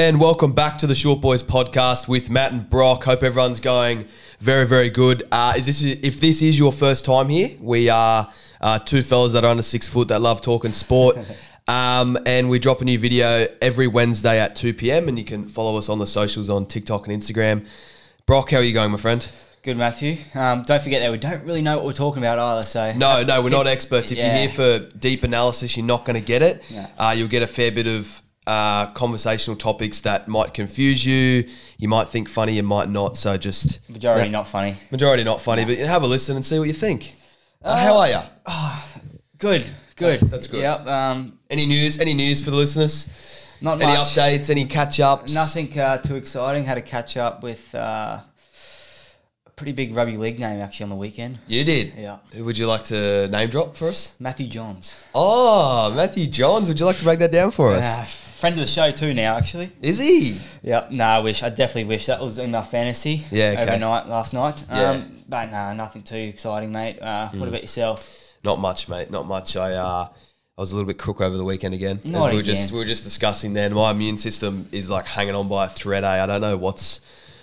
And welcome back to the Short Boys podcast with Matt and Brock. Hope everyone's going very, very good. Uh, is this if this is your first time here? We are uh, two fellas that are under six foot that love talking sport. Um, and we drop a new video every Wednesday at 2 p.m. And you can follow us on the socials on TikTok and Instagram. Brock, how are you going, my friend? Good, Matthew. Um, don't forget that we don't really know what we're talking about either. So No, no, we're not experts. If Yeah. you're here for deep analysis, you're not going to get it. Yeah. Uh, you'll get a fair bit of uh, conversational topics that might confuse you. You might think funny, you might not. So just majority not funny. majority not funny, but have a listen and see what you think. Uh, how are you? Good, good. That's good. Yep. Um, Any news? Any news for the listeners? not Any much. updates? Any catch ups? Nothing uh, too exciting. Had a catch up with uh, pretty big rugby league name actually on the weekend. You did. Yeah. Would you like to name drop for us? Matthew Johns. Oh, Matthew Johns. Would you like to break that down for us? Uh, friend of the show too now actually. Is he? Yeah. No, I wish. I definitely wish that was in my fantasy. Yeah, okay. Overnight last night. Yeah. Um, but no, nothing too exciting, mate. Uh, What about yourself? Not much, mate. Not much. I uh, I was a little bit crook over the weekend again. As we were again. just we were just discussing then. My immune system is like hanging on by a thread. Eh? I don't know what's.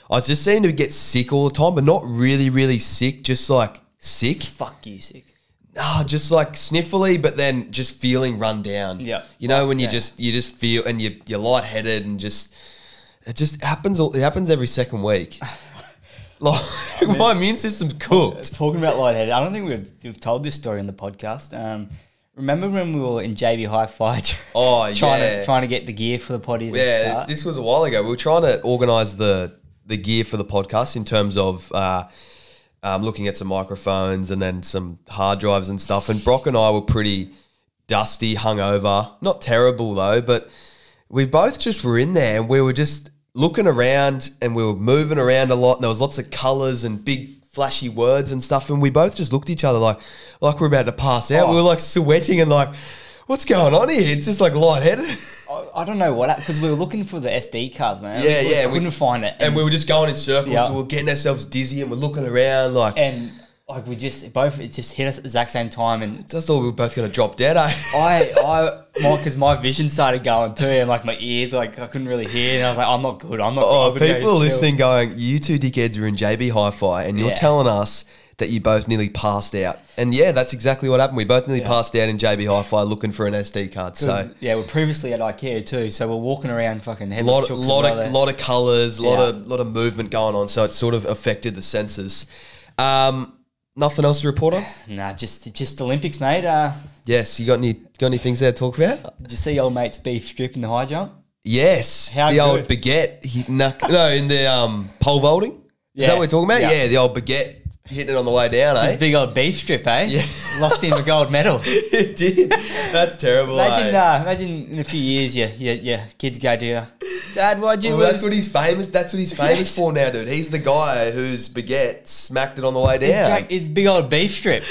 I just seem to get sick all the time, but not really, really sick. Just like sick. Fuck you, sick. Ah, just like sniffly, but then just feeling run down. Yeah. You know when you Yeah. just you just feel and you you're lightheaded and just it just happens. all It happens every second week. like my immune system's cooked. Talking about lightheaded, I don't think we've, we've told this story in the podcast. Um, remember when we were in JB Hi-Fi Oh trying yeah. to trying to get the gear for the potty? Yeah, start? this was a while ago. We were trying to organise the the gear for the podcast in terms of uh, um, looking at some microphones and then some hard drives and stuff. And Brock and I were pretty dusty, hungover. Not terrible though, but we both just were in there and we were just looking around and we were moving around a lot. And there was lots of colours and big flashy words and stuff. And we both just looked at each other like like we're about to pass out. Oh. We were like sweating and like. What's going on here? It's just like lightheaded. I, I don't know what because we were looking for the SD cards, man. Yeah, we yeah, we- couldn't find it, and we were just going in circles. Yeah. So we are getting ourselves dizzy, and we're looking around like and like we just both it just hit us at the exact same time, and just thought we were both going to drop dead. Eh? I I my because my vision started going too, and like my ears like I couldn't really hear, and I was like, I'm not good, I'm not. oh, good. People are listening, going, "You two dickheads are in JB Hi-Fi, and you're Yeah. telling us that you both nearly passed out." And yeah, that's exactly what happened. We both nearly Yeah. passed out in JB Hi-Fi looking for an SD card. So. yeah, we're previously at IKEA too, so we're walking around fucking headless lot, lot of lot of colors, a lot Yeah. of lot of movement going on, so it sort of affected the senses. Um, nothing else to report on. Nah, just just Olympics, mate. Uh, Yes, you got any got any things there to talk about? did you see old mate's beef strip in the high jump? Yes, How the old good? baguette. He knuck, no, in the um, pole vaulting. Is Yeah. that what we're talking about? Yeah. Yeah, the old baguette hitting it on the way down, His eh? big old beef strip, eh? Yeah. Lost him a gold medal. it did. That's terrible. Imagine, eh? uh, imagine in a few years, your yeah, your kids go to you, Dad, why'd you Well, lose? that's what he's famous. That's what he's famous Yes. for now, dude. He's the guy whose baguette smacked it on the way down. great- his big old beef strip.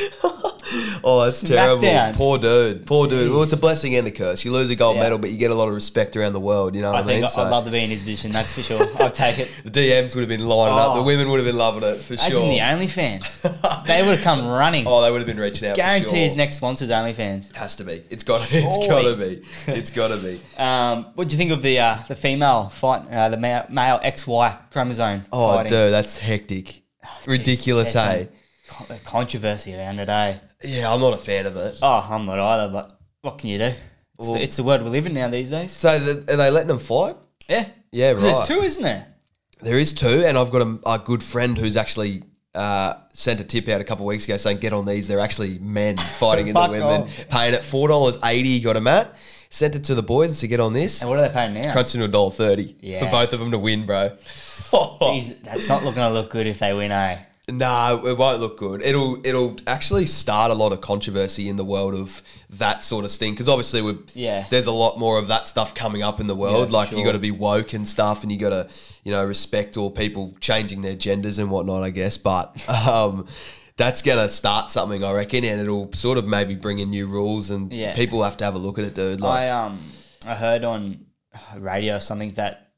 Oh, that's terrible. Smackdown. Poor dude. Poor dude. Well, it's a blessing and a curse. You lose a gold Yeah. medal, but you get a lot of respect around the world. You know what I I, think mean? I- I'd love to be in his position. That's for sure. I'll take it. the DMs would have been lining up. Oh. The women would have been loving it for Imagine sure. the OnlyFans. they would have come running. oh, they would have been reaching out. Guarantee for sure. his next sponsor's OnlyFans. Has to be. It's got. It's Oi. got to be. It's got to be. Um, what do you think of the uh, the female fight, uh, the male, male XY chromosome? Oh, fighting? dude, that's hectic. Ridiculous, Jeez, hey. con- Controversy around today. Yeah, I'm not a fan of it. Oh, I'm not either, but what can you do? It's, Well- the, it's the world we live in now these days. So, the, are they letting them fight? Yeah. Yeah, right. There's two, isn't there? There is two, and I've got a, a good friend who's actually uh, sent a tip out a couple of weeks ago saying, "Get on these. They're actually men fighting in the women, off. paying at four dollars eighty. Got a mat. Sent it to the boys and said, "Get on this." And what are they paying now? Crunch into a dollar thirty for both of them to win, bro. Jeez, that's not looking to look good if they win, eh? No, it won't look good. It'll it'll actually start a lot of controversy in the world of that sort of thing because obviously we Yeah. there's a lot more of that stuff coming up in the world. Yeah, like you got to be woke and stuff, and you got to you know respect all people changing their genders and whatnot. I guess, but um, that's gonna start something, I reckon, and it'll sort of maybe bring in new rules, and Yeah. people have to have a look at it, dude. Like, I um I heard on radio something that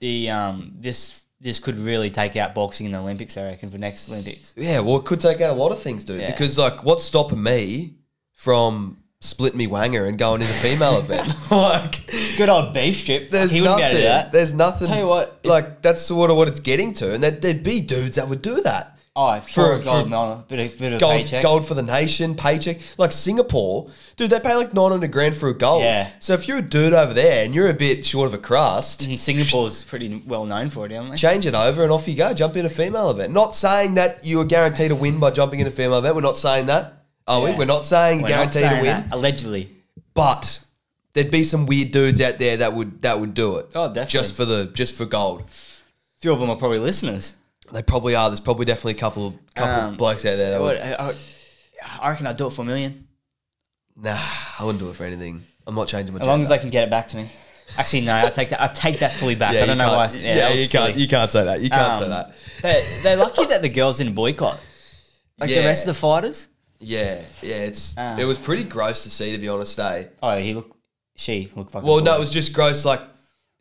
the um this this could really take out boxing in the Olympics. I reckon for next Olympics. Yeah, well, it could take out a lot of things, dude. Yeah. Because like, what's stopping me from split me wanger and going in a female event. like, Good old beef strip. there's he wouldn't nothing. be able to do that. There's nothing. Tell you what, like that's sort of what it's getting to, and there'd, there'd be dudes that would do that. Oh, for, for- a gold for- bit of, bit of Gold, paycheck. gold for the nation, paycheck. Like Singapore, dude, they pay like 900 grand for a gold. Yeah. So if you're a dude over there and you're a bit short of a crust, And Singapore's pretty well known for it, aren't they? change it over and off you go. Jump in a female event. Not saying that you are guaranteed to win by jumping in a female event. We're not saying that. Are we? Yeah. We're not saying We're guaranteed to saying win. that, allegedly. But there'd be some weird dudes out there that would that would do it. Oh, definitely. Just for the just for gold. A few of them are probably listeners. They probably are. There's probably definitely a couple couple Um, blokes out there that would. I, I- reckon I'd do it for a million. Nah, I wouldn't do it for anything. I'm not changing my As long as they can get it back to me. Actually, no, I take that. I take that fully back. I don't know why. I, yeah, was you can't. You can't say that. You can't say Um, that. They're, they're lucky that the girls didn't boycott. Like Yeah. the rest of the fighters. Yeah, yeah. It's Ah. it was pretty gross to see, to be honest. Eh? Oh, he looked. She looked fucking. Well, no, it was just gross. Like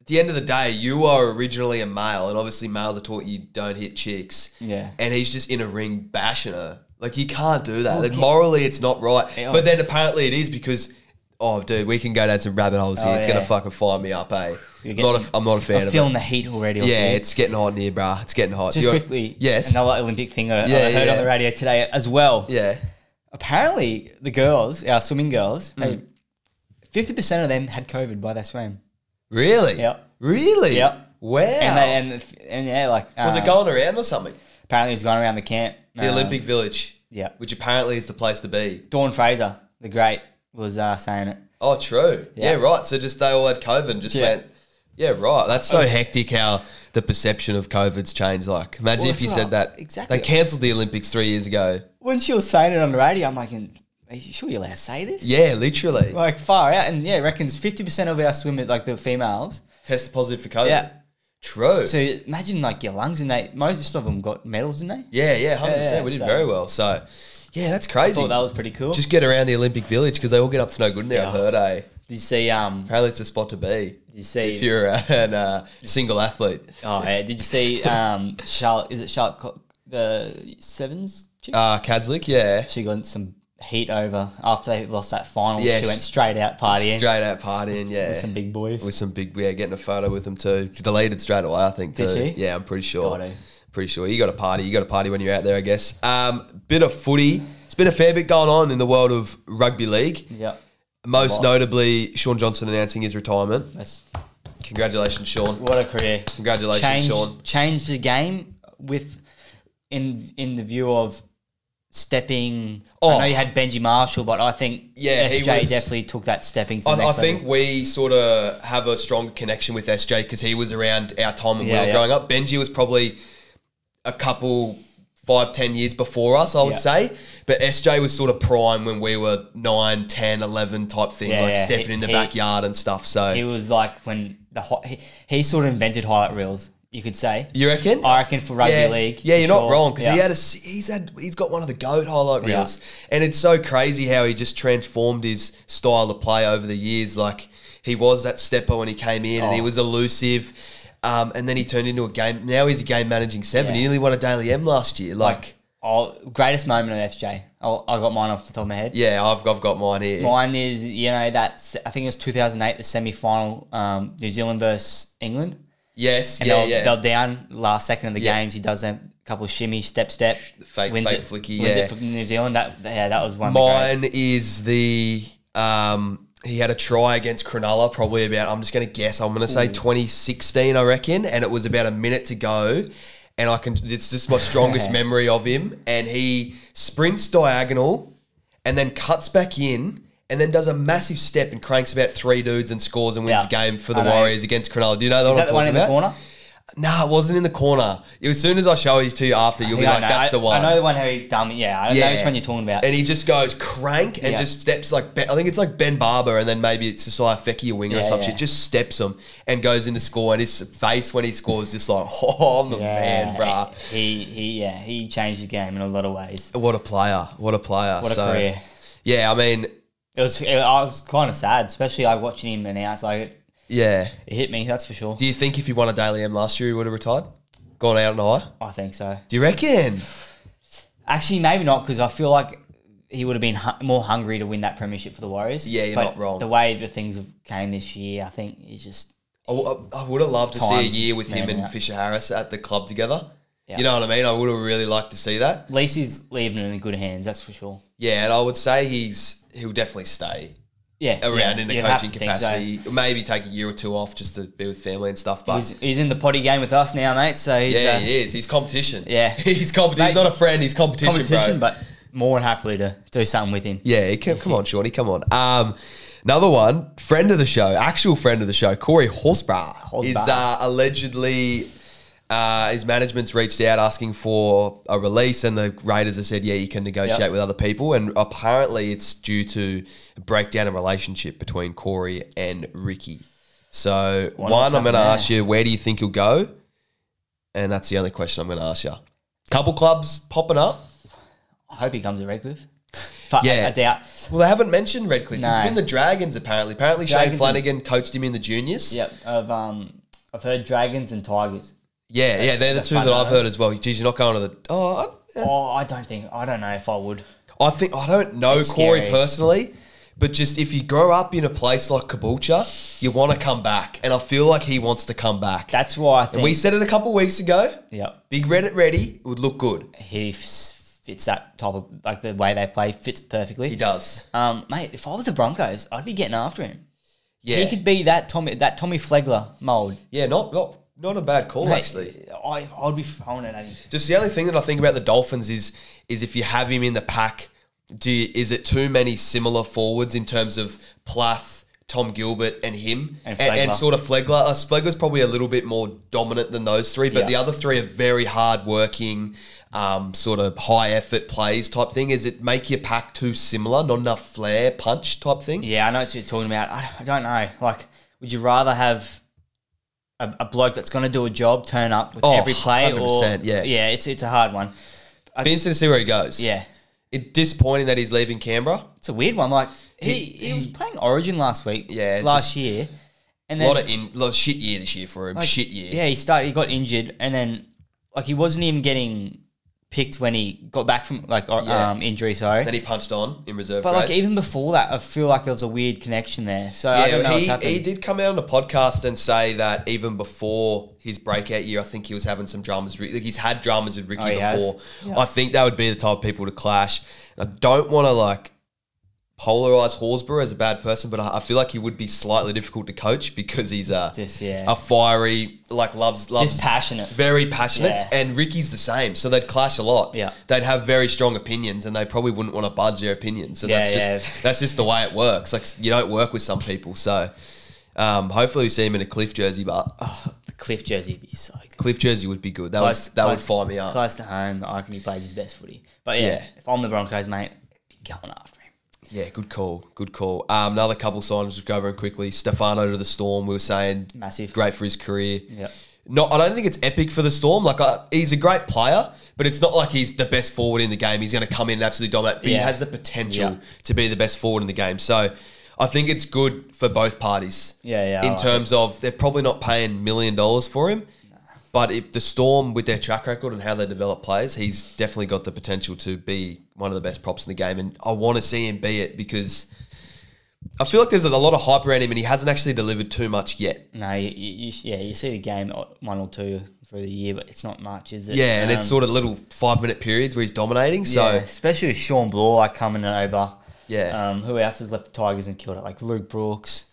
the end of the day, you are originally a male, and obviously males are taught you don't hit chicks. Yeah. And he's just in a ring bashing her. Like you can't do that. Like morally, it's not right. But then apparently it is because. Oh, dude, we can go down some rabbit holes here. Oh, it's gonna fucking fire me up, eh? You're Not getting- a, I'm not a fan I'm of feeling the heat already. Yeah, already. it's getting hot in here, bruh. It's getting hot. just You're- quickly. Yes. Another Olympic thing I, I heard yeah. on the radio today as well. Yeah. Apparently, the girls, our swimming girls, they fifty percent of them had COVID by their swim. Really? Yep. Really? Yep. Wow. And they and and yeah, like was uh, it going around or something? Apparently, it's going around the camp. The Um, Olympic Village. Yeah. Which apparently is the place to be. Dawn Fraser, the great, was uh, saying it. Oh, true. Yeah. Yeah. right. So just they all had COVID and just Yeah. went, yeah, right. That's so was- hectic how the perception of COVID's changed. Like, imagine Well, if you that's said that. Exactly. They cancelled the Olympics three years ago. When she was saying it on the radio, I'm like, are you sure you're allowed to say this? Yeah, literally. Like far out, and yeah, reckons fifty percent of our swimmers, like the females. Tested positive for COVID. Yeah. True. So imagine like your lungs, and they most of them got medals, didn't they? yeah, yeah, 100%. Yeah, we did so- very well. So, yeah, that's crazy. Thought that was pretty cool. Just get around the Olympic Village because they all get up to no good in there, I Yeah. heard, eh? did you see? Um, Apparently it's the spot to be. did you see? If you're a, an, uh, single athlete. oh yeah, did you see? Um, Charlotte is it Charlotte the sevens? Chick? Uh, Caslick, yeah. she got some heat over after they lost that final. Yeah, She went straight out partying Straight out partying, yeah. with some big boys. with some big yeah, getting a photo with them too. She deleted straight away, I think. Too. Did she? Yeah, I'm pretty sure. Got. Pretty sure. You got to party. You got to party when you're out there, I guess. Um, bit of footy. It's been a fair bit going on in the world of rugby league. Yep. Most notably, Shaun Johnson announcing his retirement. That's Congratulations, Shaun. what a career. Congratulations, Change, Shaun. Changed the game with in in the view of stepping. Oh. I know you oh. had Benji Marshall, but I think Yeah, he SJ was- definitely took that stepping. I, I think we sort of have a strong connection with SJ because he was around our time when we were yeah. growing up. Benji was probably a couple, five, ten years before us, I would Yeah. say. But SJ was sort of prime when we were 9, 10, 11 type thing, Yeah, like yeah. stepping He- in the he- backyard and stuff. So he was like when the hi- he, he sort of invented highlight reels. You could say. you reckon? I reckon for rugby yeah, league. Yeah, you're not wrong because he had a he's had he's got one of the goat highlight Yeah. reels, and it's so crazy how he just transformed his style of play over the years. Like he was that stepper when he came in, and he Oh. was elusive, um, and then he turned into a game. Now he's a game managing seven. He Yeah. nearly won a Dally M last year. Like, like oh, greatest moment of SJ. I'll, I got mine off the top of my head. yeah, I've I've got mine here. Mine is you know that I think it was 2008 the semi final um, New Zealand versus England. Yes, And yeah, they're, yeah. they're down last second of the Yeah. games. He does a couple of shimmy, step, step. fake- wins fake it, flicky, wins yeah. it for New Zealand. That yeah, that was one. Of the Mine is the um, he had a try against Cronulla, probably about I'm just going to guess. I'm going to say 2016, I reckon, and it was about a minute to go. And I can, it's just my strongest memory of him. And he sprints diagonal, and then cuts back in, and then does a massive step and cranks about three dudes and scores and wins Yeah. the game for the I know. Warriors against Cronulla. Do you know Is what that I'm the one talking in the corner? Nah, it wasn't in the corner. As soon as I show it to you after, you'll be I like, know. "That's I, the one." I know the one how he's dumb. Yeah, I know which one you're talking about. And he just goes crank and Yeah. just steps like Ben, I think it's like Ben Barba, and then maybe it's Sosaia Feki, a winger or Yeah, some yeah. shit. Just steps him and goes into score, and his face when he scores just like, oh, I'm the man, bruh. He, he, yeah, he changed the game in a lot of ways. What a player! What a player! What a So, career. Yeah, I mean, It was, it, I was kind of sad, especially like watching him announce. Like it, yeah. it hit me. That's for sure. Do you think if he won a Dally M last year, he would have retired, gone out on a high? I think so. Do you reckon? Actually, maybe not because I feel like he would have been hu- more hungry to win that premiership for the Warriors. Yeah, you're But not wrong. The way the things have came this year, I think is just I would have loved to see a year with him and out. Fisher Harris at the club together. Yeah. You know what I mean? I would have really liked to see that. he's leaving in good hands. That's for sure. Yeah, and I would say he's he'll definitely stay Yeah, around yeah, in a coaching think so. capacity. Maybe take a year or two off just to be with family and stuff. But He's, he's in the potty game with us now, mate. So he's yeah, uh, he is. He's competition. Yeah. he's competition. He's not a friend. He's competition, competition, bro. but more than happily to do something with him. Yeah, come, come on, Shorty, come on. Um, another one, friend of the show, actual friend of the show, Corey Horsburgh, is uh, allegedly uh, his management's reached out asking for a release, and the Raiders have said, yeah, you can negotiate Yep. with other people, and apparently it's due to a breakdown in relationship between Corey and Ricky. So Why one, I'm going to ask you, where do you think he'll go? And that's the only question I'm going to ask you. Couple clubs popping up. I hope he comes to Redcliffe. But Yeah. I, I doubt. Well, they haven't mentioned Redcliffe. It's been the Dragons apparently. Apparently, Shane Dragons and- Flanagan coached him in the juniors. Yep, um, I've heard dragons and tigers. Yeah, yeah. They're the the two that I've heard as well. Geez, you're not going to the. Oh, I, yeah. Oh, I don't think. I don't know if I would. I think I don't know It's Corey scary. personally, but just if you grow up in a place like Caboolture, you want to come back, and I feel like he wants to come back. That's why I think. and we said it a couple weeks ago. yep, Big Reddit ready would look good. he fits that type of like the way they play fits perfectly. He does. Um, mate, if I was the Broncos, I'd be getting after him. Yeah, He could be that Tommy that Tommy Flegler mold. yeah. Not not not a bad call Mate, actually. I I'd be throwing it at him. Just the only thing that I think about the Dolphins is is if you have him in the pack, do you, is it too many similar forwards in terms of Plath, Tom Gilbert, and him, And and, Flegler. sort of Flegler? Uh, Flegler's probably a little bit more dominant than those three, but Yeah. the other three are very hard working, um, sort of high effort plays type thing. Is it make your pack too similar, not enough flair, punch type thing? Yeah, I know what you're talking about. I, I don't know. Like, would you rather have a, a bloke that's going to do a job turn up with Oh, every play, or 100%, yeah. yeah, it's it's a hard one. I, Be interested to see where he goes. Yeah, it's disappointing that he's leaving Canberra. it's a weird one. Like he He- he, was playing Origin last week, Yeah, last just- year, and A then lot of in, lot of shit year this year for him. like, shit year. Yeah, he started. He got injured, and then like he wasn't even getting picked when he got back from like or, Yeah. um injury. Sorry, Then he punched on in reserve. but grade. like even before that, I feel like there was a weird connection there. So I don't know what's he, happening. he did come out on a podcast and say that even before his breakout year, I think he was having some dramas. Like he's had dramas with Ricky Oh, he has? before. Yeah. I think that would be the type of people to clash. I don't want to like polarize Horsburgh as a bad person, but I, I feel like he would be slightly difficult to coach because he's a Just yeah, a fiery, like loves loves just passionate. very passionate, Yeah. and Ricky's the same. So they'd clash a lot. Yeah. they'd have very strong opinions, and they probably wouldn't want to budge their opinions. So Yeah, that's just yeah. that's just the way it works. Like you don't work with some people. So um, hopefully we see him in a Cliff jersey, but Oh, the Cliff jersey would be so good. Cliff jersey would be good. That Close- would that would fire me up. Close to home, I reckon he plays his best footy. But yeah, Yeah. if I'm the Broncos, mate, I'd going after. Yeah, good call, good call. Um, another couple signs just go over and quickly. Stefano to the Storm. We were saying Massive. great for his career. Yep. Not, I don't think it's epic for the Storm. Like, uh, he's a great player, but it's not like he's the best forward in the game. He's going to come in and absolutely dominate. But he has the potential Yeah. to be the best forward in the game. So, I think it's good for both parties. Yeah, yeah, In terms of they're probably not paying million dollars for him, but if the Storm with their track record and how they develop players, he's definitely got the potential to be one of the best props in the game. And I want to see him be it because. I feel like there's a lot of hype around him, and he hasn't actually delivered too much yet. No, you, you, yeah, you see the game one or two through the year, but it's not much, is it? Yeah, and Um, it's sort of little five minute periods where he's dominating. So yeah, especially with Shawn Blore coming over. Yeah. Um, who else has left the Tigers and killed it? Like Luke Brooks.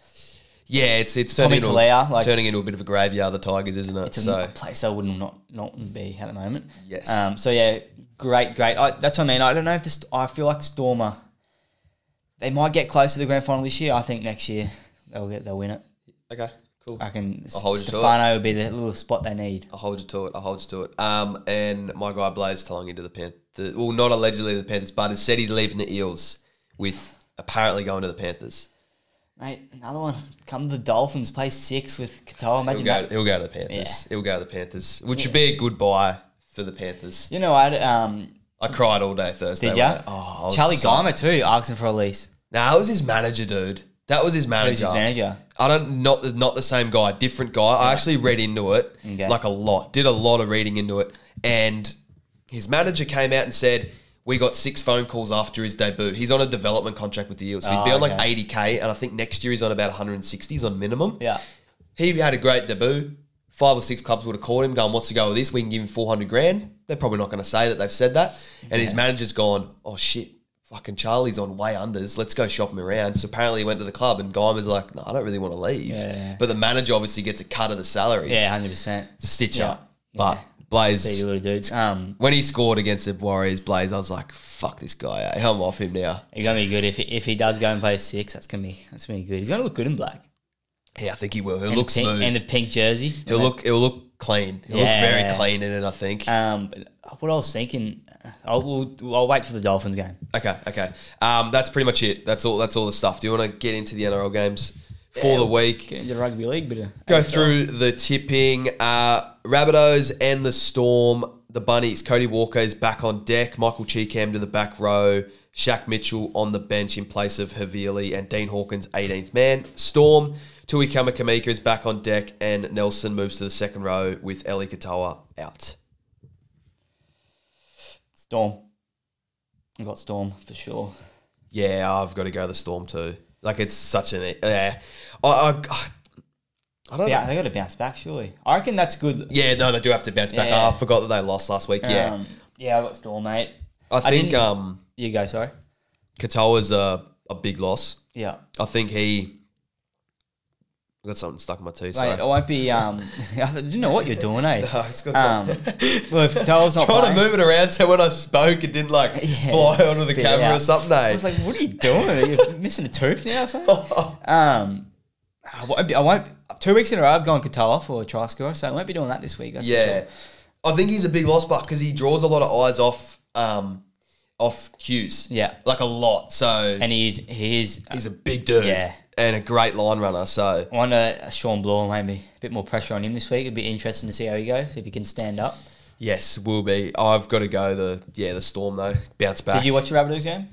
Yeah, it's it's Tommy turning into, Talea, like- turning into a bit of a graveyard. The Tigers, isn't it? It's a so place I wouldn't not not be at the moment. Yes. Um. So yeah, great, great. I, that's what I mean. I don't know if this. I feel like Stormer. They might get close to the grand final this year. I think next year they'll get they'll win it. okay, cool. I can. I'll hold you to it. Stefano will be the little spot they need. I'll hold you to it. I'll hold you to it. Um, and my guy Blaize telling into the Panthers. Well, not allegedly the Panthers, but has said he's leaving the Eels with apparently going to the Panthers. Mate, another one. Come to the Dolphins, play six with Katoa. He'll Imagine go. that. He'll go to the Panthers. He'll go to the Panthers, which would be a good buy for the Panthers. You know what? Um, I cried all day Thursday. did? I- Oh, Charlie so- Guymer too, asking for a lease. Nah, that was his manager, dude. That was his manager. His manager? I don't not the- not the same guy, different guy. I actually read into it Okay. like a lot. Did a lot of reading into it, and his manager came out and said, we got six phone calls after his debut. He's on a development contract with the Eels, so he'd be Oh, on ah, like okay. 80k, and I think next year he's on about one hundred and sixty 160s on minimum. Yeah. He had a great debut. Five or six clubs would have called him, going, "What's the go with this? We can give him 400 grand." They're probably not going to say that they've said that, and his manager's gone, "Oh shit." Fucking Charlie's on way unders. Let's go shop him around. So apparently he went to the club and Guy was like, "No, I don't really want to leave." Yeah. But the manager obviously gets a cut of the salary. Yeah, hundred percent. Stitch Yeah. up. But. Blaize, See you little dudes. Um, when he scored against the Warriors, Blaize, I was like, "Fuck this guy! Eh? I'm off him now." it's gonna be good if if he does go and play six. That's gonna be that's gonna be good. He's gonna look good in black. Yeah, I think he will. He'll And look the pink, smooth. and the pink jersey. he'll look. He'll look clean. He'll Yeah. look very clean in it. I think. Um, but what I was thinking, I'll we'll, I'll wait for the Dolphins game. Okay, okay. Um, that's pretty much it. That's all. That's all the stuff. Do you want to get into the NRL games for Yeah, the week? Get into the rugby league, bit of Go AFL. through the tipping. Uh, Rabbitohs and the Storm. The Bunnies. Cody Walker is back on deck. Michael Chee Kam to the back row. Shaq Mitchell on the bench in place of Havili and Dean Hawkins, 18th man. Storm. Tui Kamikamica is back on deck, and Nelson moves to the second row with Eli Katoa out. Storm. I got Storm for sure. Yeah, I've got to go the Storm too. Like it's such an yeah. I I, I don't Yeah, know. they got to bounce back. Surely, I reckon that's good. Yeah, no, they do have to bounce back. Yeah. Oh, I forgot that they lost last week. Yeah, Um, yeah, I got Storm, mate. I think didn't- um, You go. Sorry. Katoa's a a big loss. Yeah. I think he. I got something stuck in my teeth. Mate, I won't be. Um, I didn't know what you're doing, eh? I just got Um, well, if Katoa's not Trying playing, to move it around so when I spoke, it didn't like Yeah, fly onto the camera or something. I Eh? was like, "What are you doing? Are you missing a tooth now?" Or something? Um, I won't, be, I won't. Two weeks in a row, I've gone Katoa for a try score, so I won't be doing that this week. That's Yeah, sure. I think he's a big loss, but because he draws a lot of eyes off, um, off Hughes. Yeah. like a lot. So and he's he is. he's a big dude. Yeah. And a great line runner. So I wonder uh, Shawn Blore maybe a bit more pressure on him this week. It'd be interesting to see how he goes if he can stand up. yes, will be. I've got to go the yeah the Storm though. Bounce back. Did you watch the Rabbitohs game?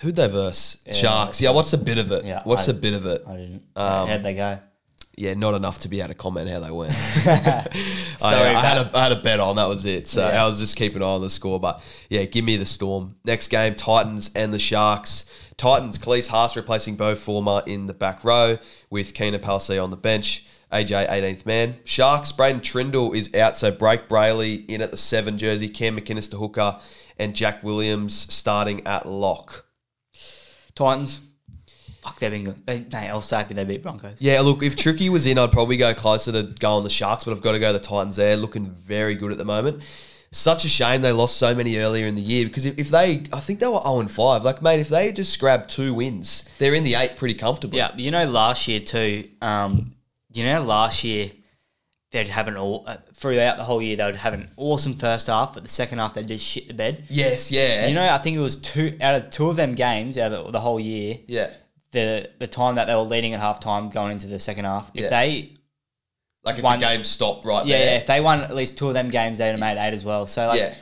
Who'd they verse? Sharks. Yeah, what's a bit of it. Yeah, what's I- a bit of it. I didn't. Um, How'd they go? Yeah, not enough to be able to comment how they went. I, Sorry, I had a I had a bet on that was it. So Yeah. I was just keeping an eye on the score. But yeah, give me the Storm. Next game, Titans and the Sharks. Titans, Klese Haas replacing Beau Fermor in the back row with Keenan Palasia on the bench. AJ 18th man. Sharks, Braydon Trindall is out, so Blayke Brailey in at the seven jersey, Cam McInnes to hooker, and Jack Williams starting at lock. Titans. Fuck, they've been good. They, I was happy they beat Broncos. Yeah, look, if Tricky was in, I'd probably go closer to go on the Sharks, but I've got to go the Titans there, looking very good at the moment. Such a shame they lost so many earlier in the year because if, if they, I think they were 0 and 5. Like, mate, if they just grabbed two wins, they're in the eight pretty comfortably. Yeah, you know, last year too. Um, you know, last year they'd have an all uh, throughout the whole year they would have an awesome first half, but the second half they'd just shit the bed. Yes, yeah. You know, I think it was two out of two of them games out of the, the whole year. yeah. The the time that they were leading at half time going into the second half, if Yeah. they Like if One- the game stopped right yeah, yeah if they won at least two of them games, they'd have made eight as well. So like, yeah.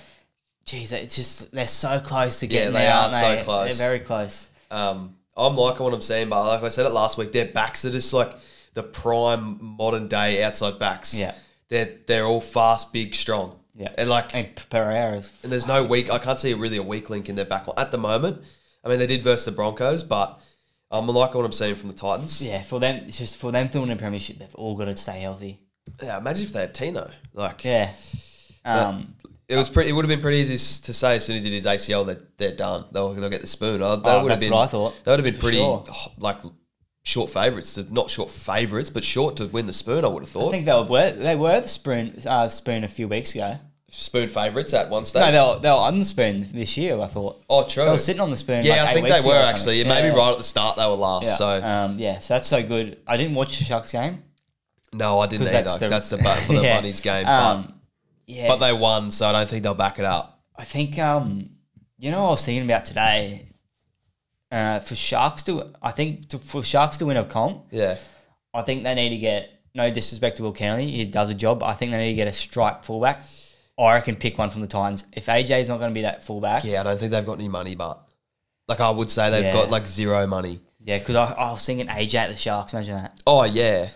geez, it's just they're so close to Yeah, getting they there, are so they? close. They're very close. Um, I'm liking what I'm seeing, but like I said it last week, their backs are just like the prime modern day outside backs. Yeah. They're, they're all fast, big, strong. Yeah. And like, And Pereira's And there's no weak. I can't see really a weak link in their back line at the moment. I mean, they did versus the Broncos, but I'm liking what I'm seeing from the Titans. Yeah. for them. It's just for them to win a premiership, they've all got to stay healthy. Yeah, imagine if they had Tino. Like, Yeah. Um, it was pretty. It would have been pretty easy to say as soon as he did his ACL that they're done. They'll, they'll get the spoon. Uh, That Oh, would have been. what I thought, That would have been pretty sure. like short favourites. To, not short favourites, but short to win the spoon. I would have I thought think they were they were the spoon uh, spoon a few weeks ago. Spoon favourites at one stage. No, they were, they were on the spoon this year. I thought oh, true. they were sitting on the spoon. yeah, like I think they were actually. Yeah, maybe right at the start they were last. Yeah. So um, yeah, so that's so good. I didn't watch the Sharks game. no, I didn't either. that's That's the- that's the, the Yeah. Bunnies game. but, Um, yeah, but they won, so I don't think they'll back it up. I think um, you know what I was thinking about today. Uh, for Sharks to, I think to, for Sharks to win a comp, Yeah. I think they need to get no disrespect to Will Kennedy. He does a job. I think they need to get a strike fullback. Or I can pick one from the Titans. If AJ is not going to be that fullback, yeah, Yeah, I don't think they've got any money, but like I would say they've Yeah. got like zero money. Yeah, because I, I was thinking AJ at the Sharks. Imagine that. Oh yeah.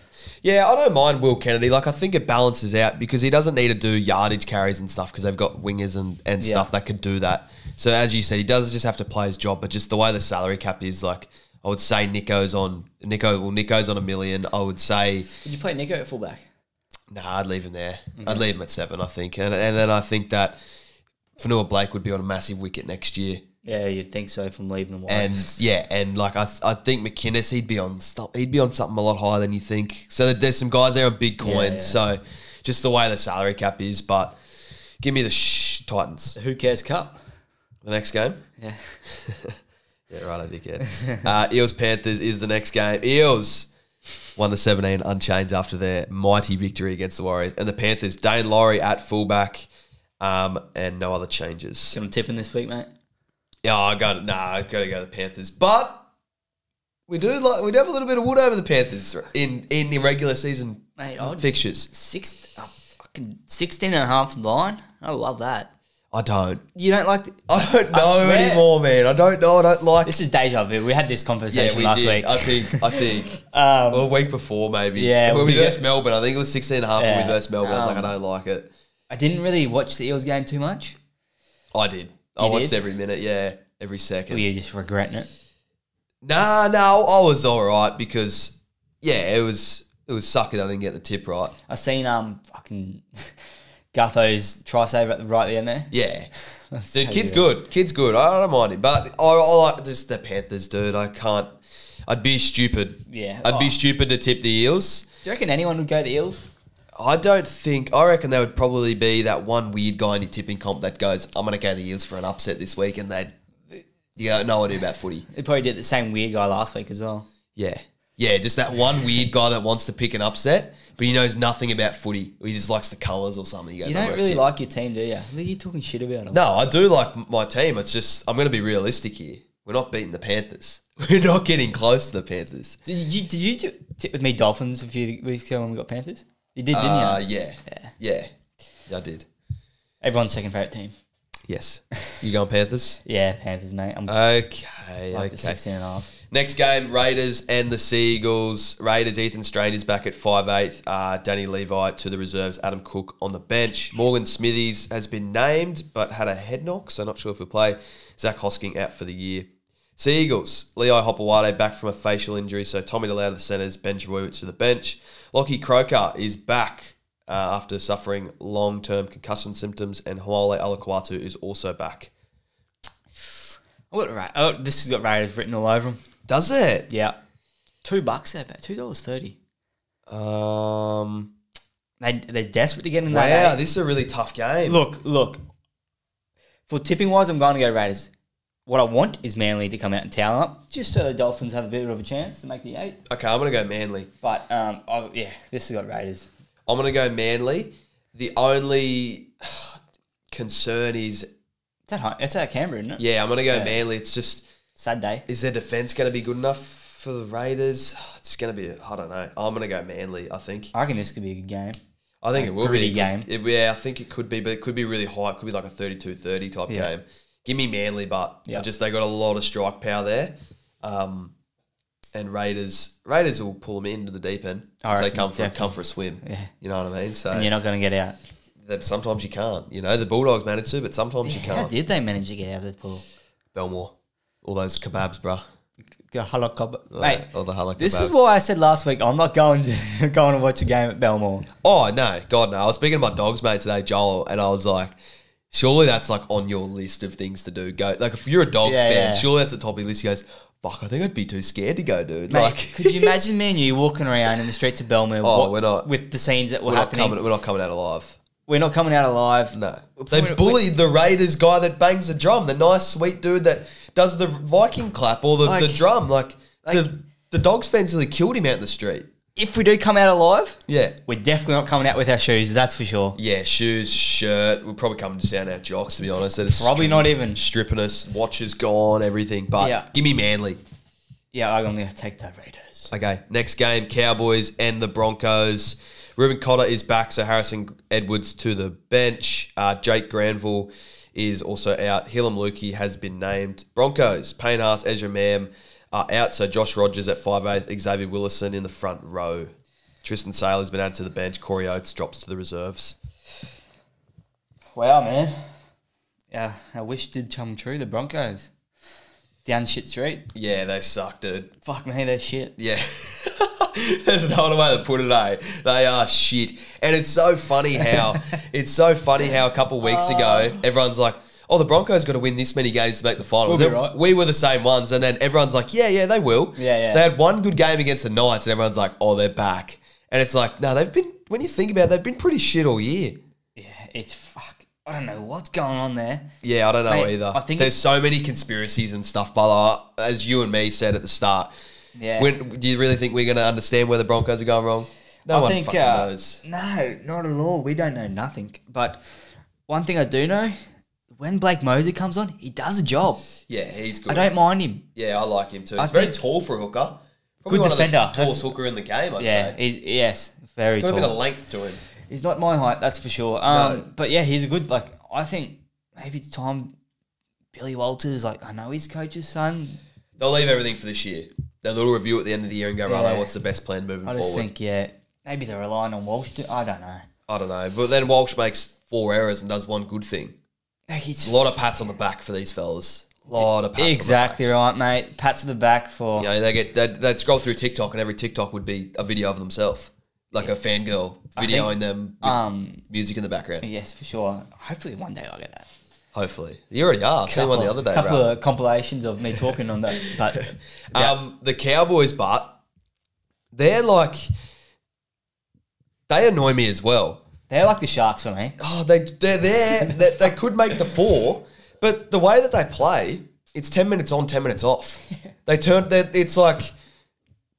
Yeah, I don't mind Will Kennedy. Like, I think it balances out because he doesn't need to do yardage carries and stuff because they've got wingers and, and Yeah. stuff that could do that. So, as you said, he does just have to play his job. But just the way the salary cap is, like, I would say Nico's on Nico. Well, Nico's on a million. I would say Did you play Nico at fullback? Nah. I'd leave him there. I'd leave him at seven. I think, and and then I think that Fonua Blake would be on a massive wicket next year. Yeah, you'd think so from leaving the And yeah, and like I, I think McInnes, he'd be on. He'd be on something a lot higher than you think. So there's some guys there on big coins. yeah. So just the way the salary cap is, but give me the sh- Titans. Who cares cup? The next game. Yeah. Yeah, right, I dickhead. uh, Eels Panthers is the next game. Eels one to seventeen unchanged after their mighty victory against the Warriors, and the Panthers Daine Laurie at fullback, um, and no other changes. Want to tip in this week, mate? Yeah, I got nah, I got to go to the Panthers, but we do like we do have a little bit of wood over the Panthers in in the regular season Mate, fixtures. six, uh, fucking 16 and a half line. I love that. I don't. You don't like the, I don't know swear. anymore, man. I don't know. I don't like. This is deja vu. We had this yeah, conversation we last did. week. I think. I think. Um, well, a week before maybe. Yeah, when we get- Melbourne, I think it was 16 and a half when Yeah. we versed Melbourne. I was like, I Um, don't like it. I didn't really watch the Eels game too much. I did. I watched did? every minute. Yeah, every second. Were you just regretting it? Nah, no, I was all right because yeah, it was it was sucky that I didn't get the tip right. I seen um fucking Gutho's try save at the right at the end there. Yeah. That's Dude, so kid's good. Kid's good. I don't mind him, but I, I like just the Panthers, dude. I can't. I'd be stupid. Yeah. I'd be Oh. stupid to tip the Eels. Do you reckon anyone would go the Eels? I don't think. I reckon there would probably be that one weird guy in your tipping comp that goes, "I'm going to go the Eels for an upset this week," and they, you got no idea about footy. They probably did the same weird guy last week as well. Yeah, yeah, just that one weird guy that wants to pick an upset, but he knows nothing about footy. He just likes the colours or something. He goes, You "I'm don't really tip." like your team, do you? You're talking shit about them. No, I do like my team. It's just I'm going to be realistic here. We're not beating the Panthers. We're not getting close to the Panthers. Did you did you tip with me Dolphins a few weeks ago when we got Panthers? You did, didn't Uh, you? yeah, Yeah. yeah, yeah. I did. Everyone's second favorite team. Yes. You going Panthers? Yeah, Panthers, mate. I'm Okay, like the okay. 16 and a half. Next game, Raiders and the Seagulls. Raiders, Ethan Strange is back at 5'8". Uh, Danny Levi to the reserves. Adam Cook on the bench. Morgan Smithies has been named, but had a head knock, so not sure if he'll play. Zach Hosking out for the year. Seagulls, Lehi Hopoate back from a facial injury, so Tommy Talau to the centres, Ben Trbojevic to the bench. Lockie Croker is back uh, after suffering long-term concussion symptoms, and Haumole Olakau'atu is also back. Ra- oh, this has got Raiders written all over them. Does it? Yeah. Two bucks there, about two dollars thirty. Um, They they're desperate to get in wow, that. this is a really tough game. Look, look. For tipping wise, I'm going to go Raiders. What I want is Manly to come out and towel up, just so the Dolphins have a bit of a chance to make the eight. Okay, I'm gonna go Manly. But um, I, yeah, this has got Raiders. I'm gonna go Manly. The only concern is, It's at. It's at Canberra, isn't it? yeah, I'm gonna go Yeah. Manly. It's just, Sad day. is their defense gonna be good enough for the Raiders? It's gonna be, I don't know. I'm gonna go Manly. I think. I reckon this could be a good game. I think A it will be a good- game. It, yeah, I think it could be, but it could be really high. It could be like a 32-30 type Yeah. game. Give me Manly, but Yeah. just they got a lot of strike power there. Um, and Raiders, Raiders will pull them into the deep end. I so come for come for a swim. Yeah. You know what I mean? So And you're not going to get out. that sometimes you can't. You know, the Bulldogs managed to, but sometimes you can't. did they manage to get out of the pool? Belmore, all those kebabs, bruh. The helicopter. Like, Mate, all the halal this kebabs. is why I said last week I'm not going to going to watch a game at Belmore. Oh no, God no! I was speaking to my dogs mate today, Joel, and I was like, surely that's like on your list of things to do. Go like if you're a dogs Yeah, fan, yeah. surely that's the top of your list. He goes, fuck, I think I'd be too scared to go, dude. Mate, like, could you imagine me and you walking around in the streets of Belmore Oh, we're not- with the scenes that were we're not happening? coming. We're not coming out alive. We're not coming out alive. No, We're they bullied the Raiders guy that bangs the drum, the nice sweet dude that does the Viking clap or the, the drum. Like, like- the the dogs fans nearly killed him out in the street. If we do come out alive, Yeah. we're definitely not coming out with our shoes. That's for sure. Yeah, shoes, shirt. We're probably coming just down our jocks, to be honest. They're just Probably stri- not even. stripping us. Watches gone, everything. But Yeah. give me Manly. Yeah, I'm going to take the Raiders. Okay, next game, Cowboys and the Broncos. Reuben Cotter is back, so Harrison Edwards to the bench. Uh, Jake Granville is also out. Heilum Luki has been named. Broncos, Payne Haas, Ezra Mam are out, so Josh Rogers at 5'8", Xavier Willison in the front row. Tristan Sale has been added to the bench. Corey Oates drops to the reserves. Wow, man. Yeah, I wish did come true. The Broncos down shit street. Yeah, they suck, dude. Fuck me, they're shit. Yeah. There's no other way to put it, eh? They are shit. And it's so funny how it's so funny how a couple weeks ago everyone's like, Oh, the Broncos got to win this many games to make the finals. We'll be right. We were the same ones, and then everyone's like, "Yeah, yeah, they will." Yeah, yeah. They had one good game against the Knights, and everyone's like, "Oh, they're back." And it's like, no, they've been. When you think about it, they've been pretty shit all year. Yeah, it's fuck. I don't know what's going on there. Yeah, I don't know Mate, either. I think there's so many conspiracies and stuff, but uh, as you and me said at the start, Yeah. when do you really think we're going to understand where the Broncos are going wrong? No I one think fucking uh, knows. no, not at all. We don't know nothing. But one thing I do know, when Blake Mozer comes on, he does a job. Yeah, he's good. I don't mind him. Yeah, I like him too. I He's very think- tall for a hooker. Probably Good one defender. Of the tallest hooker in the game, I'd Yeah, say. he's yes, very Got a tall. bit of length to him. He's not my height, that's for sure. Um, No. but yeah, he's a good. Like I think maybe it's time. Billy Walters, like I know his coach's son. They'll leave everything for this year. A review at the end of the year and go, right, Yeah. what's the best plan moving forward? I just forward? think yeah, maybe they're relying on Walsh. To, I don't know. I don't know. But then Walsh makes four errors and does one good thing. It's A lot of pats on the back for these fellas. A lot of pats exactly on the backs. right, mate. Pats on the back for You know, they get they'd, they'd scroll through TikTok and every TikTok would be a video of themselves, like a fangirl I videoing think, them with um. music in the background. Yes, for sure. Hopefully one day I'll get that. Hopefully, you already are. I seen one the other day. couple bro. of compilations of me talking on that, but yeah. Um, the Cowboys, but they're like they annoy me as well. they're like the Sharks for me. Oh, they they're there. they, they could make the four, but the way that they play, it's ten minutes on, ten minutes off. They turn. It's like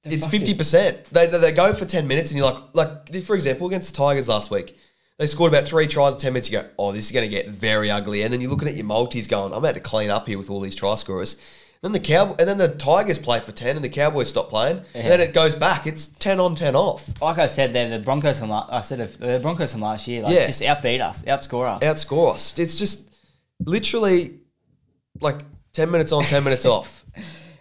it's fifty percent. They, they they go for ten minutes, and you're like like for example against the Tigers last week. They scored about three tries in ten minutes. You go, oh, this is going to get very ugly. And then you're looking at your multis, going, I'm about to clean up here with all these try scorers. Then the cow, and then the Tigers play for ten, and the Cowboys stop playing. And then it goes back. It's ten on, ten off. Like I said, they're the Broncos from last. I said if the Broncos from last year, like Yeah. just outbeat us, outscore us. outscore us. It's just literally like 10 minutes on, 10 minutes off.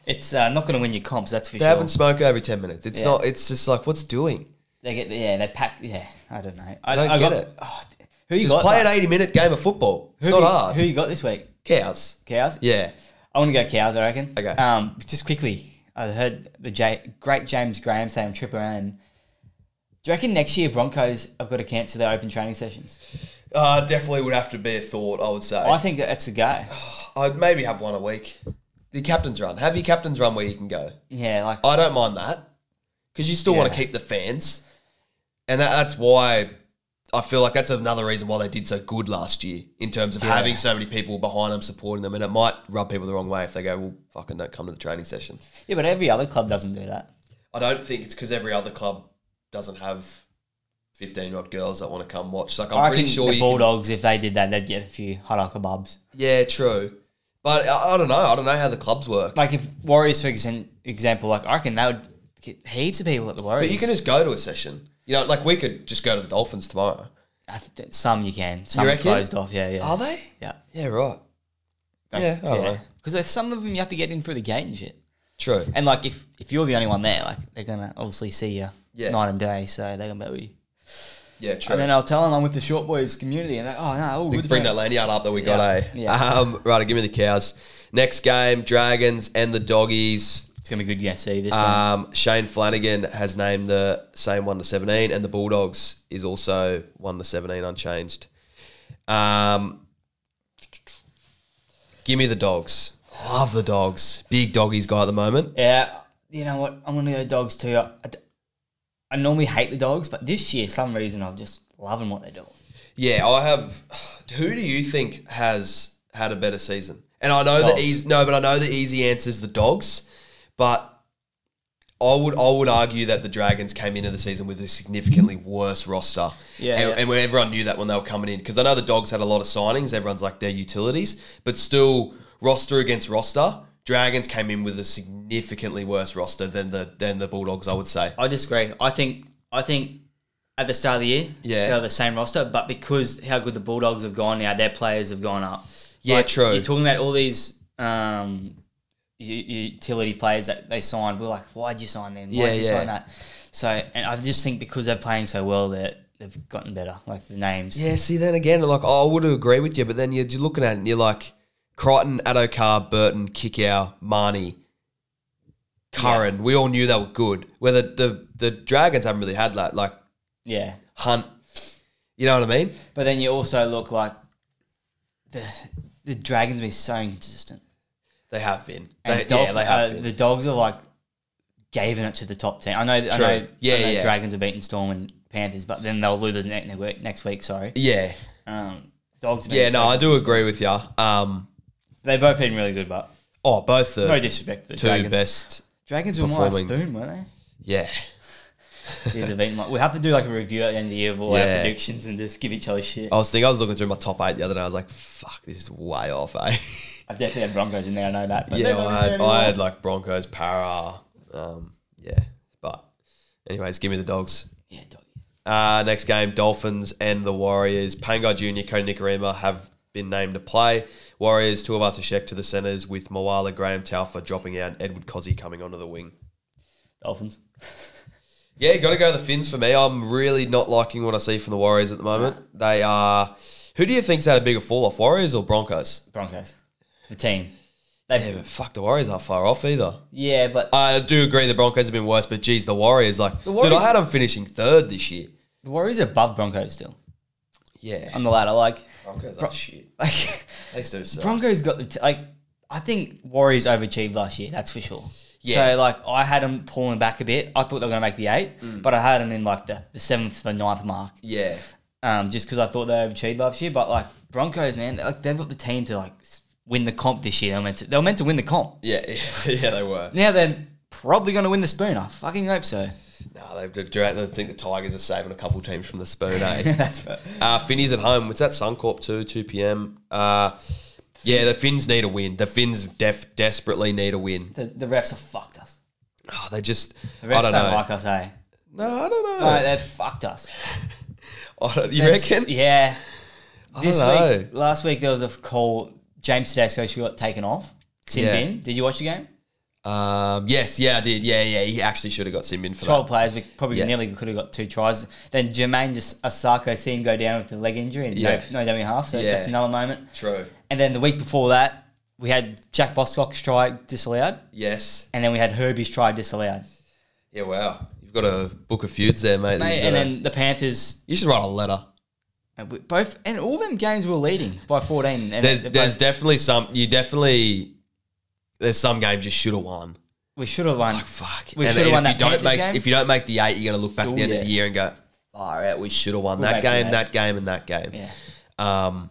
It's uh, not going to win your comps, that's for They sure. They haven't smoked every 10 minutes. It's Yeah. not, it's just like, what's doing? They get yeah, they pack yeah. I don't know. I, don't I get got, it. oh, who you Just got? play an 80 minute game of football. It's who not you, hard. Who you got this week? Cows. Cows. Yeah. I want to go cows. I reckon. Okay. Um, just quickly, I heard the J- great James Graham say on Triple M. Do you reckon next year Broncos have got to cancel their open training sessions? Uh, definitely would have to be a thought, I would say. I think that's a go. I'd maybe have one a week. The captain's run. Have your captain's run where you can go. Yeah, like I don't mind that because you still want to keep the fans. And that, that's why I feel like that's another reason why they did so good last year in terms of Yeah. having so many people behind them supporting them. And it might rub people the wrong way if they go, well, fucking don't come to the training session. yeah, but every other club doesn't do that. I don't think it's because every other club doesn't have 15 year old girls that want to come watch. Like, I'm I pretty sure the you can- Bulldogs, if they did that, they'd get a few hot kebabs. Yeah, true. But I, I don't know. I don't know how the clubs work. Like if Warriors, for example, like I reckon they would get heaps of people at the Warriors. but you can just go to a session. You know, like we could just go to the Dolphins tomorrow. Some you can, some are reckon? closed off. Yeah, yeah, Are they? yeah. Yeah, right. Yeah, I don't know. Because some of them you have to get in through the gate and shit. True. And like if if you're the only one there, like they're gonna obviously see you Yeah. night and day, so they're gonna be. Yeah, true. And then I'll tell them I'm with the short boys community, and they're oh no, oh, good Bring that lanyard up that we got, eh? yeah. Um, right, give me the cows. Next game, Dragons and the Doggies. It's gonna be good to see this. Um, Shane Flanagan has named the same one to seventeen, and the Bulldogs is also one to seventeen unchanged. Um, give me the dogs. Love the dogs. Big doggies guy at the moment. Yeah, you know what? I'm gonna go dogs too. I normally hate the dogs, but this year, some reason, I'm just loving what they're doing. Yeah, I have. Who do you think has had a better season? And I know Dogs. the easy no, but I know the easy answer is the dogs. But I would I would argue that the Dragons came into the season with a significantly worse roster. Yeah, and, yeah. and when everyone knew that when they were coming in, because I know the dogs had a lot of signings. Everyone's like their utilities, but still roster against roster. Dragons came in with a significantly worse roster than the than the Bulldogs. I would say. I disagree. I think I think at the start of the year, Yeah. they're the same roster, but because how good the Bulldogs have gone now, their players have gone up. Yeah, true. You're talking about all these um, utility players that they signed. We're like, why'd you sign them? Why'd Yeah, you yeah. sign that? So, and I just think because they're playing so well, that they've gotten better. Like the names. Yeah, see, then again, like I would agree with you, but then you're just looking at it and you're like Crichton, Addo-Carr, Burton, Kikau, Marnie, Curran. We all knew they were good. Where the, the, the Dragons haven't really had that, like Yeah. Hunt. You know what I mean? But then you also look like the the Dragons have been so inconsistent. They have been. And They, Dolphin- yeah, they have uh, been. the dogs are like giving it to the top team. I know. I know. Yeah, I know yeah. Dragons have beaten Storm and Panthers, but then they'll lose next next week. Next week, sorry. yeah, Um, dogs. Yeah. No, I do agree with you. Um, They've both been really good, but oh, both the no disrespect to the two Dragons. best. Dragons were more spoon, weren't they? Yeah, Jeez, they've eaten my- we have to do like a review at the end of the year of all our predictions and just give each other shit. I was thinking I was looking through my top eight the other day. I was like, "Fuck, this is way off." Eh? I've definitely had Broncos in there. I know that. But yeah, they're not in I had. I had like Broncos, Para. Um, yeah, but anyways, give me the dogs. yeah, doggies. Uh, next game, Dolphins and the Warriors. Pangai Jr., Kodi Nikorima have been named to play. Warriors, two of us are checked to the centres with Moala, Graham Taufa dropping out, and Edward Kosi coming onto the wing. Dolphins. Yeah, got to go the Finns for me. I'm really not liking what I see from the Warriors at the moment. They are. Who do you think's had a bigger fall off, Warriors or Broncos? Broncos. The team. They've, Yeah, but fuck, the Warriors aren't far off either. yeah, but I do agree the Broncos have been worse, but geez, the Warriors, like, dude, Warriors- I had them finishing third this year. the Warriors are above Broncos still Yeah. on the ladder. Like, Broncos Bro- are shit. like They still suck. Broncos got the t- like. I think Warriors overachieved last year. That's for sure. Yeah. So like, I had them pulling back a bit. I thought they were going to make the eight, Mm. but I had them in like the, the seventh to ninth mark. yeah. Um, just because I thought they overachieved last year. But like Broncos, man, they like they've got the team to like win the comp this year. They were meant to. They were meant to win the comp. Yeah, yeah, they were. Now they're probably going to win the spoon. I fucking hope so. No, they've dra- I think the Tigers are saving a couple teams from the spoon, eh? That's fair. uh, Finnies at home. It's at Suncorp too, 2 p.m. Uh, yeah, the Finns need a win. The Finns def- desperately need a win. The, the refs have fucked us. Oh, they just, The I don't don't, know. like us, eh? no, I don't know. No, they've fucked us. I don't- you That's- reckon? Yeah. I This don't know. week, last week there was a call. James Tedesco she got taken off. Sin Yeah. bin. Did you watch the game? Um, yes, yeah, I did. Yeah, yeah, he actually should have got Simbin for Twelve that. players. We probably Yeah. nearly could have got two tries. Then Jamayne just Isaako seen him go down with the leg injury and Yeah. no, no dummy half. So Yeah. that's another moment. True. And then the week before that, we had Jack Bostock's try disallowed, Yes. and then we had Herbie's try disallowed. Yeah, wow. You've got a book of feuds there, mate. Mate, and then the Panthers you should write a letter. And we both and all them games were leading by fourteen. And There, there's both- definitely some. You definitely. There's some games you should have won. we should have won. Like fuck. We should've and won if you don't make game. if you don't make the eight, you're gonna look back at the end of the year and go, "Far out, we should have won We'll that game, that game, and that game." Yeah, Um.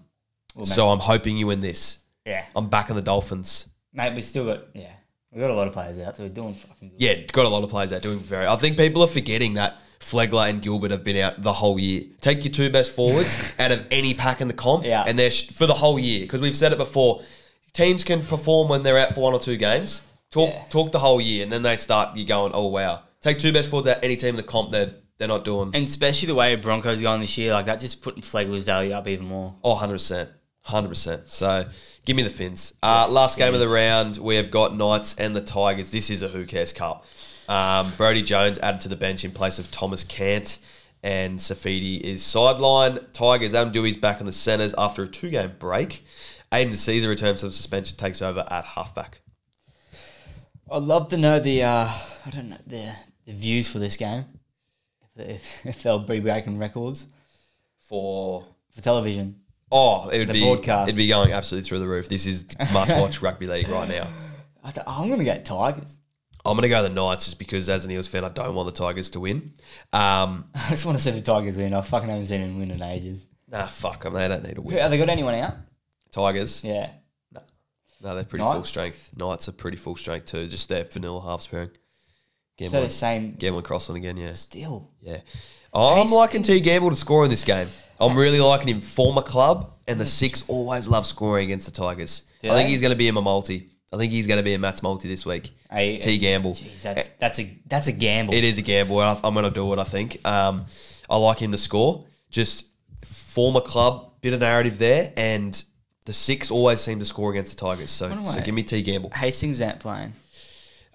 We'll so I'm hoping you win this. yeah, I'm back on the Dolphins. mate. We still got yeah. We got a lot of players out, so we're doing fucking good. Yeah, got a lot of players out doing very. I think people are forgetting that Flegler and Gilbert have been out the whole year. Take your two best forwards out of any pack in the comp, Yeah. and they're sh- for the whole year because we've said it before. Teams can perform when they're out for one or two games. Talk Yeah. talk the whole year, and then they start you going, oh wow. Take two best forwards out any team in the comp. They're they're not doing. And especially the way Broncos going this year, like that, just putting Flegler's value up even more. Oh, 100%. 100%. So give me the Finns. Uh, last game of the round, we have got Knights and the Tigers. This is a Who Cares Cup. Um, Brodie Jones added to the bench in place of Thomas Cant, and Safidi is sideline. Tigers, Adam Doueihi's back in the centres after a two game break. Aidan Sezer returns from suspension, takes over at halfback. I'd love to know the uh, I don't know the the views for this game. If, if, if they'll be breaking records For for television. Oh, it would The be broadcast. it'd be going absolutely through the roof. This is must watch rugby league right now. I th- I'm gonna get Tigers. I'm going to go the Knights just because, as an Eels fan, I don't want the Tigers to win. Um, I just want to see the Tigers win. I fucking haven't seen them win in ages. nah, fuck them. They don't need to win. Have they got anyone out? Tigers, Yeah. no, they're pretty full strength. Knights are pretty full strength too. Just their vanilla half pairing. So the same. Gambling Crossland again, yeah, Still. yeah. I'm liking T Gamble to score in this game. I'm really liking him. Former club, and the six always love scoring against the Tigers. Do I think they? he's going to be in my multi. I think he's going to be in Matt's multi this week. A, T Gamble. Jeez, that's that's a that's a gamble. It is a gamble. I- I'm going to do it. I think. Um, I like him to score. Just former club, bit of narrative there, and the six always seem to score against the Tigers. So, so give me T Gamble. Hastings ain't playing.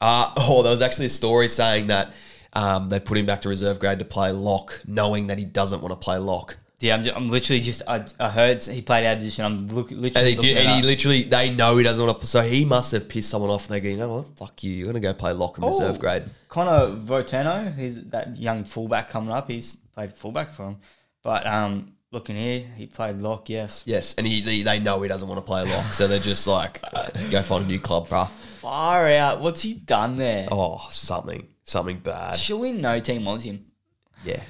Uh, oh, there was actually a story saying that Um, they put him back to reserve grade to play lock, knowing that he doesn't want to play lock. Yeah, I'm, ju- I'm literally just. I, I heard he played our position. I'm look, literally. And he looking it and he up. literally, they know he doesn't want to. So he must have pissed someone off, and they go, you know what? Fuck you. You're gonna go play lock in reserve Oh, grade. Connor Voterno, he's that young fullback coming up. He's played fullback for him. But um, looking here, he played lock. Yes. Yes, and he, they, they know he doesn't want to play lock, so they're just like, go find a new club, bruh. Far out. What's he done there? Oh, something, something bad. Surely no team wants him. Yeah,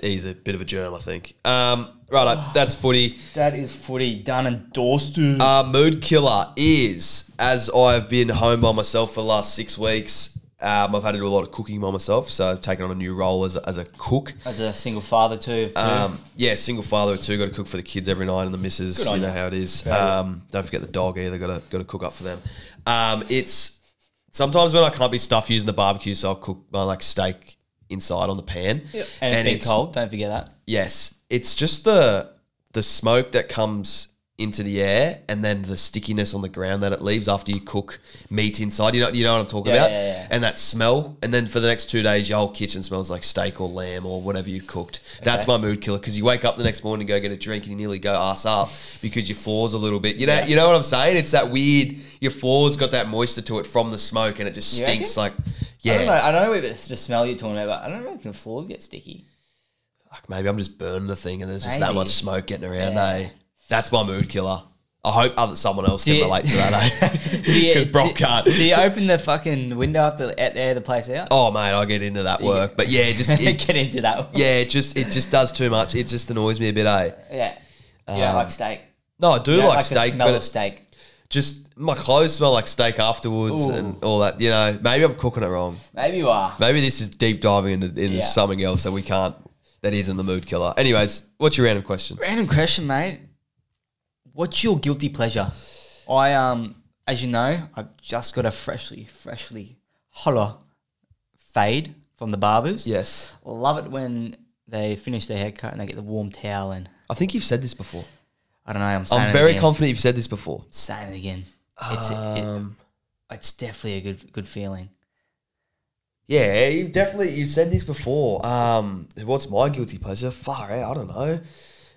he's a bit of a germ, I think. Um, right, that's footy. That is footy done and dusted. Uh, mood killer is as I've been home by myself for the last six weeks. Um, I've had to do a lot of cooking by myself, so I've taken on a new role as a, as a cook. As a single father too. Um, yeah, single father of two, got to cook for the kids every night, and the missus, Good you know you. how it is. Um, don't forget the dog either. Got to got to cook up for them. Um, it's sometimes when I can't be stuffed using the barbecue, so I'll cook my like steak inside on the pan. and it's been cold. Don't forget that. Yes, it's just the the smoke that comes into the air and then the stickiness on the ground that it leaves after you cook meat inside. You know, you know what I'm talking Yeah, about? yeah, yeah. And that smell, and then for the next two days, your whole kitchen smells like steak or lamb or whatever you cooked. That's my mood killer because you wake up the next morning and go get a drink and you nearly go ass up because your floor's a little bit. You know, Yeah. you know what I'm saying? It's that weird. Your floor's got that moisture to it from the smoke, and it just stinks reckon? Like. I don't know. I don't know if it's the smell you're talking about, but I don't know if the floors get sticky. Fuck, maybe I'm just burning the thing, and there's just that Maybe. much smoke getting around. Yeah. Eh? That's my mood killer. I hope other someone else Do can you- relate to that. Do you- Because Brock do- can't. Do you open the fucking window up to air the place out? Oh mate, I get into that work, but yeah, just it, Get into that. yeah, it just it just does too much. It just annoys me a bit, eh? Yeah. You don't Um, like steak. No, I do You don't like, the steak, smell but of it, steak. Just my clothes smell like steak afterwards Ooh. and all that. You know, maybe I'm cooking it wrong. Maybe you are. Maybe this is deep diving into, into Yeah. something else that we can't. That isn't the mood killer. Anyways, what's your random question? Random question, mate. What's your guilty pleasure? I um, as you know, I've just got a freshly, freshly holler fade from the barbers. Yes, Love it when they finish their haircut and they get the warm towel and I think you've said this before. I don't know. I'm saying I'm very again. confident you've said this before. saying it again. It's Um, it, it's definitely a good good feeling. Yeah, you've definitely you've said this before. Um, what's my guilty pleasure? Far out, I don't know.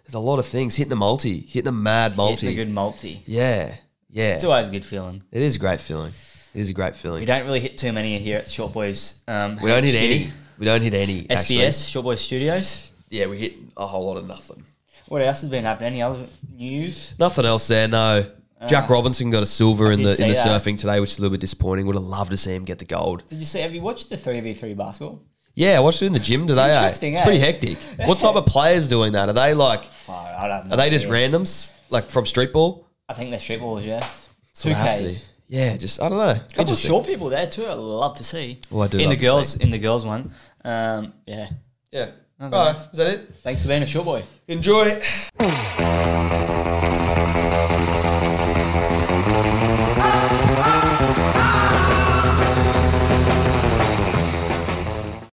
There's a lot of things. Hitting the multi, hitting the mad multi. Getting a good multi. yeah, yeah. It's always a good feeling. It is a great feeling. It is a great feeling. We don't really hit too many here at Short Boys. Um, We don't hit any. We don't hit any. SBS Actually. Short Boys Studios. Yeah, we hit a whole lot of nothing. What else has been happening? Any other news? Nothing else there. No. Jack Robinson got a silver I in the in the that. surfing today, which is a little bit disappointing. Would have loved to see him get the gold. Did you see? Have you watched the three v three basketball? Yeah, I watched it in the gym today. eh? It's eh? pretty hectic. What type of players doing that? Are they like? I know. Are they just randoms like from street ball? I think they're street balls. Yeah, two Would have to Ks. Yeah, just I don't know. Couple of short people there too. I'd love to see. Well, I do in the girls in the girls one. Um, yeah. Yeah. Right, is that it? Thanks for being a showboy. Enjoy.